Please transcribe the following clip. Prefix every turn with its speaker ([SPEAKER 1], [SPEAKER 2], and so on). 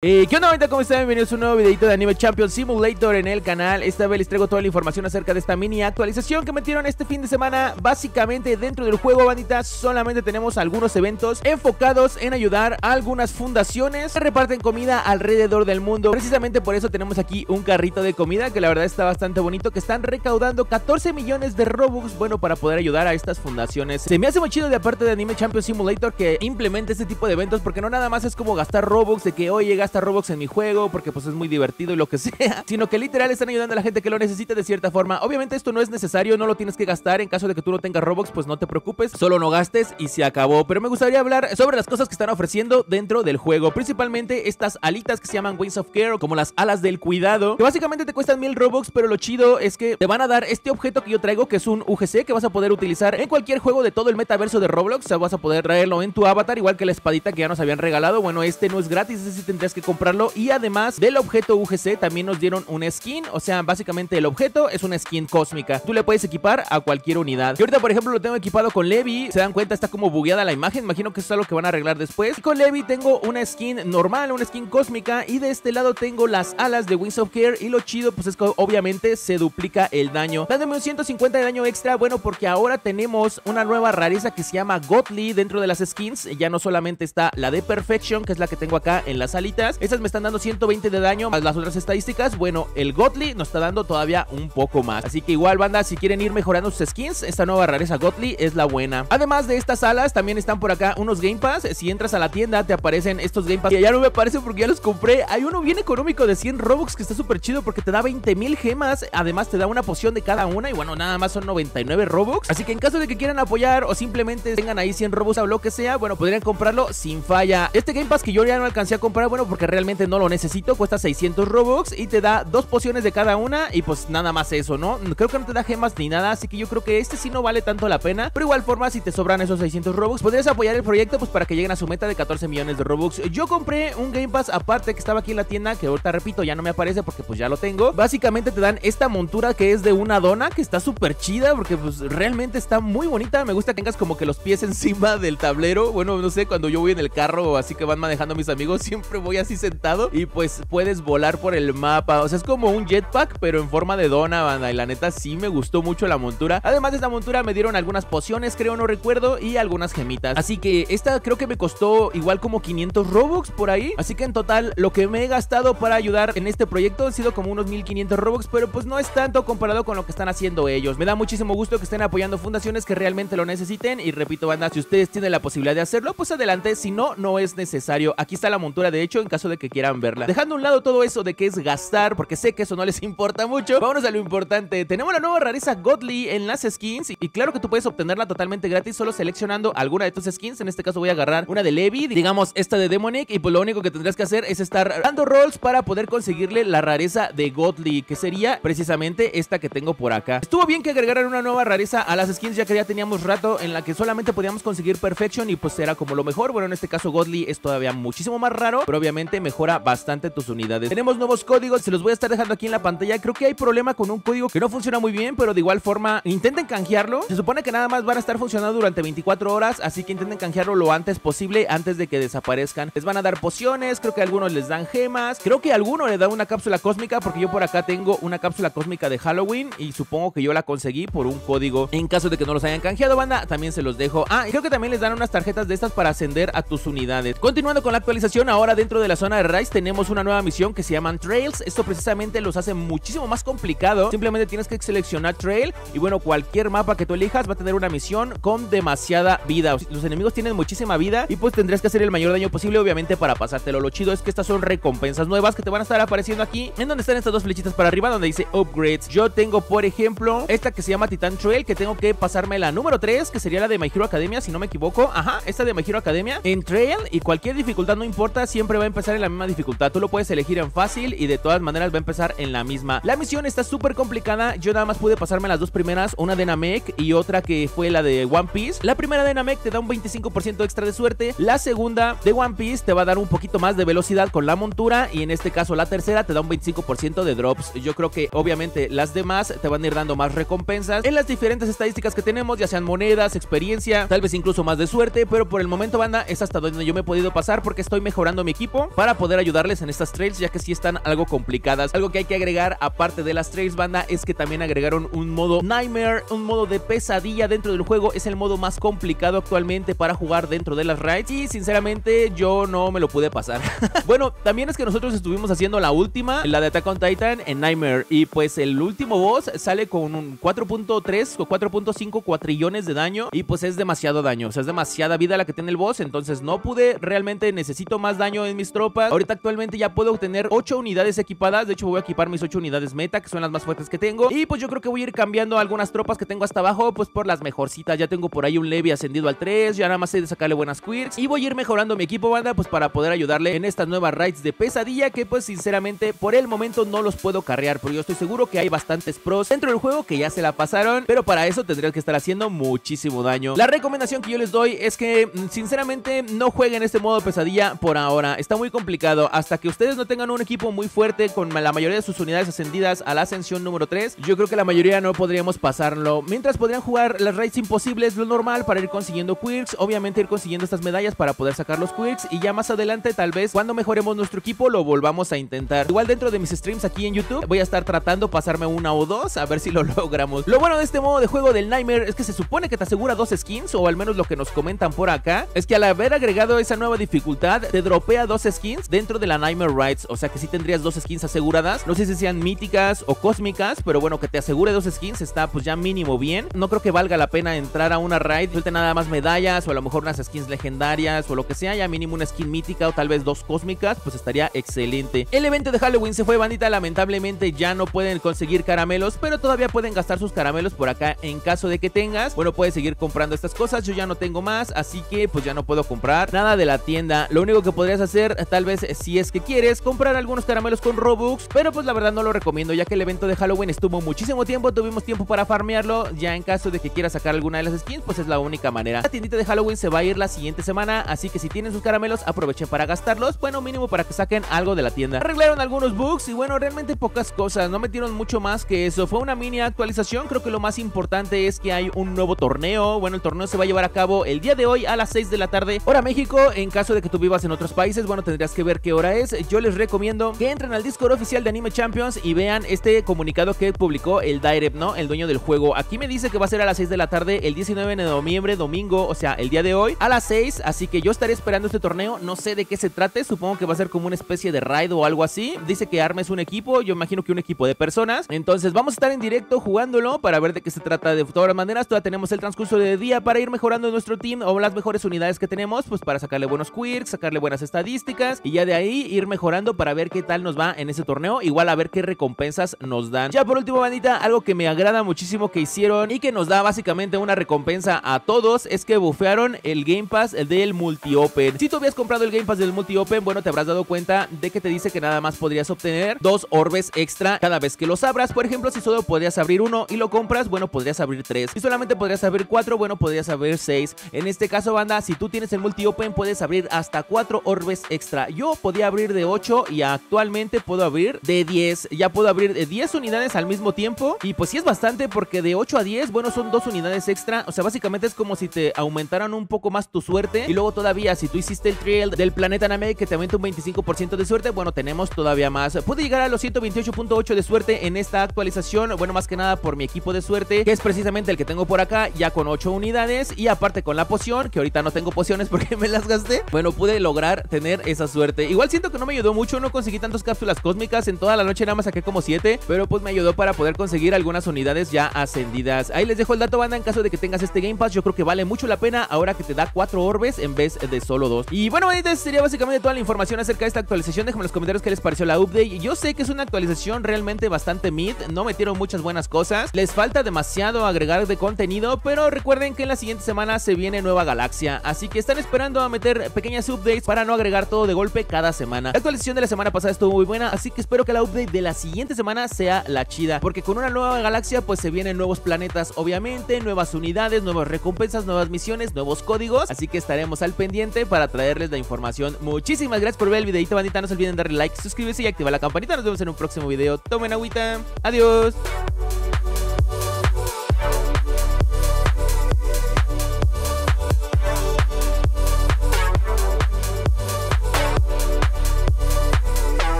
[SPEAKER 1] Eh, ¿Qué onda, ¿Cómo están? Bienvenidos a un nuevo videito de Anime Champion Simulator en el canal. Esta vez les traigo toda la información acerca de esta mini actualización que metieron este fin de semana. Básicamente dentro del juego, bandita, solamente tenemos algunos eventos enfocados en ayudar a algunas fundaciones que reparten comida alrededor del mundo. Precisamente por eso tenemos aquí un carrito de comida que la verdad está bastante bonito Que están recaudando 14 millones de Robux, bueno, para poder ayudar a estas fundaciones. Se me hace muy chido de aparte de Anime Champion Simulator que implemente este tipo de eventos Porque no nada más es como gastar Robux de que, hoy llega gasta Robux en mi juego porque pues es muy divertido y lo que sea, sino que literal están ayudando a la gente que lo necesita de cierta forma. Obviamente esto no es necesario, no lo tienes que gastar en caso de que tú no tengas Robux, pues no te preocupes, solo no gastes y se acabó. Pero me gustaría hablar sobre las cosas que están ofreciendo dentro del juego, principalmente estas alitas que se llaman Wings of Care como las alas del cuidado, que básicamente te cuestan mil Robux, pero lo chido es que te van a dar este objeto que yo traigo, que es un UGC, que vas a poder utilizar en cualquier juego de todo el metaverso de Roblox, o sea, vas a poder traerlo en tu avatar, igual que la espadita que ya nos habían regalado. Bueno, este no es gratis, ese sí tendrías que comprarlo. Y además del objeto UGC también nos dieron un skin, o sea, básicamente el objeto es una skin cósmica. Tú le puedes equipar a cualquier unidad. Yo ahorita, por ejemplo, lo tengo equipado con Levi, se dan cuenta, está como bugueada la imagen, imagino que eso es algo que van a arreglar después. Y con Levi tengo una skin normal, una skin cósmica. Y de este lado tengo las alas de Wings of Care. Y lo chido pues es que obviamente se duplica el daño, dándome un 150 de daño extra, bueno, porque ahora tenemos una nueva rareza que se llama Godly dentro de las skins, ya no solamente está la de Perfection, que es la que tengo acá en las alitas, estas me están dando 120 de daño más las otras estadísticas, bueno, el Godly nos está dando todavía un poco más. Así que igual, banda, si quieren ir mejorando sus skins, esta nueva rareza Godly es la buena. Además de estas alas, también están por acá unos Game Pass. Si entras a la tienda, te aparecen estos Game Pass. Y ya no me aparecen porque ya los compré. Hay uno bien económico de 100 Robux que está súper chido porque te da 20 mil gemas. Además, te da una poción de cada una. Y bueno, nada más son 99 Robux. Así que en caso de que quieran apoyar o simplemente tengan ahí 100 Robux o lo que sea, bueno, podrían comprarlo sin falla. Este Game Pass que yo ya no alcancé a comprar, bueno, porque realmente no lo necesito, cuesta 600 Robux y te da dos pociones de cada una y pues nada más eso, ¿no? Creo que no te da gemas ni nada, así que yo creo que este sí no vale tanto la pena, pero igual forma si te sobran esos 600 Robux, podrías apoyar el proyecto pues para que lleguen a su meta de 14 millones de Robux. Yo compré un Game Pass aparte que estaba aquí en la tienda, que ahorita repito, ya no me aparece porque pues ya lo tengo. Básicamente te dan esta montura que es de una dona, que está súper chida porque pues realmente está muy bonita, me gusta que tengas como que los pies encima del tablero, bueno, no sé, cuando yo voy en el carro así que van manejando mis amigos, siempre voy así sentado y pues puedes volar por el mapa. O sea, es como un jetpack, pero en forma de dona, banda. Y la neta sí me gustó mucho la montura. Además de esta montura me dieron algunas pociones, creo, no recuerdo, y algunas gemitas. Así que esta creo que me costó igual como 500 Robux por ahí. Así que en total lo que me he gastado para ayudar en este proyecto han sido como unos 1500 Robux, pero pues no es tanto comparado con lo que están haciendo ellos. Me da muchísimo gusto que estén apoyando fundaciones que realmente lo necesiten. Y repito, banda, si ustedes tienen la posibilidad de hacerlo, pues adelante. Si no, no es necesario. Aquí está la montura, de hecho, en caso de que quieran verla. Dejando a un lado todo eso de que es gastar, porque sé que eso no les importa mucho. Vámonos a lo importante. Tenemos la nueva rareza Godly en las skins. Y claro que tú puedes obtenerla totalmente gratis solo seleccionando alguna de tus skins. En este caso voy a agarrar una de Levi, digamos esta de Demonic. Y pues lo único que tendrás que hacer es estar dando rolls para poder conseguirle la rareza de Godly, que sería precisamente esta que tengo por acá. Estuvo bien que agregaran una nueva rareza a las skins, ya que ya teníamos rato en la que solamente podíamos conseguir Perfection y pues era como lo mejor. Bueno, en este caso Godly es todavía muchísimo más raro, pero obviamente mejora bastante tus unidades. Tenemos nuevos códigos, se los voy a estar dejando aquí en la pantalla. Creo que hay problema con un código que no funciona muy bien, pero de igual forma intenten canjearlo. Se supone que nada más van a estar funcionando durante 24 horas, así que intenten canjearlo lo antes posible, antes de que desaparezcan. Les van a dar pociones, creo que algunos les dan gemas, creo que alguno le da una cápsula cósmica, porque yo por acá tengo una cápsula cósmica de Halloween y supongo que yo la conseguí por un código. En caso de que no los hayan canjeado, banda, también se los dejo. Ah, y creo que también les dan unas tarjetas de estas para ascender a tus unidades. Continuando con la actualización, ahora dentro de la zona de Rise tenemos una nueva misión que se llaman Trails. Esto precisamente los hace muchísimo más complicado. Simplemente tienes que seleccionar Trail y bueno, cualquier mapa que tú elijas va a tener una misión con demasiada vida. Los enemigos tienen muchísima vida y pues tendrás que hacer el mayor daño posible obviamente para pasártelo. Lo chido es que estas son recompensas nuevas que te van a estar apareciendo aquí en donde están estas dos flechitas para arriba donde dice Upgrades. Yo tengo por ejemplo esta que se llama Titan Trail que tengo que pasarme la número 3 que sería la de My Hero Academia si no me equivoco. Ajá, esta de My Hero Academia en Trail y cualquier dificultad no importa, siempre va a empezar en la misma dificultad. Tú lo puedes elegir en fácil y de todas maneras va a empezar en la misma. La misión está súper complicada. Yo nada más pude pasarme las dos primeras, una de Namek y otra que fue la de One Piece. La primera de Namek te da un 25% extra de suerte. La segunda de One Piece te va a dar un poquito más de velocidad con la montura y en este caso la tercera te da un 25% de drops. Yo creo que obviamente las demás te van a ir dando más recompensas en las diferentes estadísticas que tenemos, ya sean monedas, experiencia, tal vez incluso más de suerte, pero por el momento banda es hasta donde yo me he podido pasar porque estoy mejorando mi equipo para poder ayudarles en estas trails, ya que sí están algo complicadas. Algo que hay que agregar, aparte de las trails, banda, es que también agregaron un modo Nightmare, un modo de pesadilla dentro del juego. Es el modo más complicado actualmente para jugar dentro de las raids. Y sinceramente, yo no me lo pude pasar. bueno, también es que nosotros estuvimos haciendo la última, la de Attack on Titan, en Nightmare. Y pues el último boss sale con un 4.3 o 4.5 cuatrillones de daño. Y pues es demasiado daño. O sea, es demasiada vida la que tiene el boss. Entonces no pude, realmente necesito más daño en mis Ahorita actualmente ya puedo obtener 8 unidades equipadas. De hecho, voy a equipar mis 8 unidades meta, que son las más fuertes que tengo. Y pues yo creo que voy a ir cambiando algunas tropas que tengo hasta abajo, pues por las mejorcitas. Ya tengo por ahí un Levi ascendido al 3. Ya nada más sé de sacarle buenas quirks. Y voy a ir mejorando mi equipo, banda, pues para poder ayudarle en estas nuevas raids de pesadilla. Que pues sinceramente por el momento no los puedo carrear. Porque yo estoy seguro que hay bastantes pros dentro del juego que ya se la pasaron. Pero para eso tendrías que estar haciendo muchísimo daño. La recomendación que yo les doy es que mm, sinceramente no jueguen este modo pesadilla por ahora. Está muy complicado. Hasta que ustedes no tengan un equipo muy fuerte con la mayoría de sus unidades ascendidas a la ascensión número 3, yo creo que la mayoría no podríamos pasarlo. Mientras podrían jugar las raids imposibles, lo normal para ir consiguiendo quirks, obviamente ir consiguiendo estas medallas para poder sacar los quirks y ya más adelante tal vez cuando mejoremos nuestro equipo lo volvamos a intentar. Igual dentro de mis streams aquí en YouTube voy a estar tratando pasarme una o dos a ver si lo logramos. Lo bueno de este modo de juego del Nightmare es que se supone que te asegura dos skins o al menos lo que nos comentan por acá es que al haber agregado esa nueva dificultad te dropea dos skins dentro de la Nightmare Rides, o sea que sí tendrías dos skins aseguradas, no sé si sean míticas o cósmicas, pero bueno, que te asegure dos skins está pues ya mínimo bien. No creo que valga la pena entrar a una raid, suelte nada más medallas o a lo mejor unas skins legendarias o lo que sea, ya mínimo una skin mítica o tal vez dos cósmicas, pues estaría excelente. El evento de Halloween se fue, bandita, lamentablemente ya no pueden conseguir caramelos, pero todavía pueden gastar sus caramelos por acá en caso de que tengas. Bueno, puedes seguir comprando estas cosas, yo ya no tengo más, así que pues ya no puedo comprar nada de la tienda. Lo único que podrías hacer, tal vez si es que quieres, comprar algunos caramelos con Robux, pero pues la verdad no lo recomiendo, ya que el evento de Halloween estuvo muchísimo tiempo, tuvimos tiempo para farmearlo, ya en caso de que quieras sacar alguna de las skins, pues es la única manera. La tiendita de Halloween se va a ir la siguiente semana, así que si tienen sus caramelos, aprovechen para gastarlos, bueno, mínimo para que saquen algo de la tienda. Arreglaron algunos bugs y bueno, realmente pocas cosas, no metieron mucho más que eso, fue una mini actualización, creo que lo más importante es que hay un nuevo torneo, bueno, el torneo se va a llevar a cabo el día de hoy a las 6 de la tarde, hora México, en caso de que tú vivas en otros países, bueno, tendrías que ver qué hora es, yo les recomiendo que entren al Discord oficial de Anime Champions y vean este comunicado que publicó el Direct, ¿no? El dueño del juego. Aquí me dice que va a ser a las 6 de la tarde el 19 de noviembre, domingo, o sea, el día de hoy, a las 6, así que yo estaré esperando este torneo, no sé de qué se trate, supongo que va a ser como una especie de raid o algo así. Dice que armes un equipo, yo imagino que un equipo de personas. Entonces vamos a estar en directo jugándolo para ver de qué se trata de todas maneras. Todavía tenemos el transcurso de día para ir mejorando nuestro team o las mejores unidades que tenemos, pues para sacarle buenos quirks, sacarle buenas estadísticas y ya de ahí ir mejorando para ver qué tal nos va en ese torneo. Igual a ver qué recompensas nos dan. Ya por último, bandita, algo que me agrada muchísimo que hicieron y que nos da básicamente una recompensa a todos es que bufearon el Game Pass el del Multi Open. Si tú habías comprado el Game Pass del Multi Open, bueno, te habrás dado cuenta de que te dice que nada más podrías obtener dos orbes extra cada vez que los abras. Por ejemplo, si solo podrías abrir uno y lo compras, bueno, podrías abrir tres. Si solamente podrías abrir cuatro, bueno, podrías abrir seis. En este caso, banda, si tú tienes el Multi Open, puedes abrir hasta cuatro orbes extra. Yo podía abrir de 8 y actualmente puedo abrir de 10. Ya puedo abrir de 10 unidades al mismo tiempo. Y pues sí es bastante porque de 8 a 10, bueno, son dos unidades extra. O sea, básicamente es como si te aumentaran un poco más tu suerte. Y luego todavía, si tú hiciste el trail del planeta Name que te aumenta un 25% de suerte, bueno, tenemos todavía más. Pude llegar a los 128.8 de suerte en esta actualización. Bueno, más que nada por mi equipo de suerte, que es precisamente el que tengo por acá, ya con 8 unidades. Y aparte con la poción, que ahorita no tengo pociones porque me las gasté. Bueno, pude lograr tener esa suerte. Igual siento que no me ayudó mucho, no conseguí tantas cápsulas cósmicas. En toda la noche nada más saqué como 7, pero pues me ayudó para poder conseguir algunas unidades ya ascendidas. Ahí les dejo el dato, banda, en caso de que tengas este Game Pass. Yo creo que vale mucho la pena ahora que te da 4 orbes en vez de solo 2. Y bueno, esta sería básicamente toda la información acerca de esta actualización. Déjenme en los comentarios qué les pareció la update. Yo sé que es una actualización realmente bastante mid, no metieron muchas buenas cosas. Les falta demasiado agregar de contenido, pero recuerden que en la siguiente semana se viene nueva galaxia. Así que están esperando a meter pequeñas updates para no agregar todo de golpe cada semana. La actualización de la semana pasada estuvo muy buena, así que espero que la update de la siguiente semana sea la chida. Porque con una nueva galaxia pues se vienen nuevos planetas, obviamente, nuevas unidades, nuevas recompensas, nuevas misiones, nuevos códigos. Así que estaremos al pendiente para traerles la información. Muchísimas gracias por ver el videito, bandita. No se olviden darle like, suscribirse y activar la campanita. Nos vemos en un próximo video. Tomen agüita. Adiós.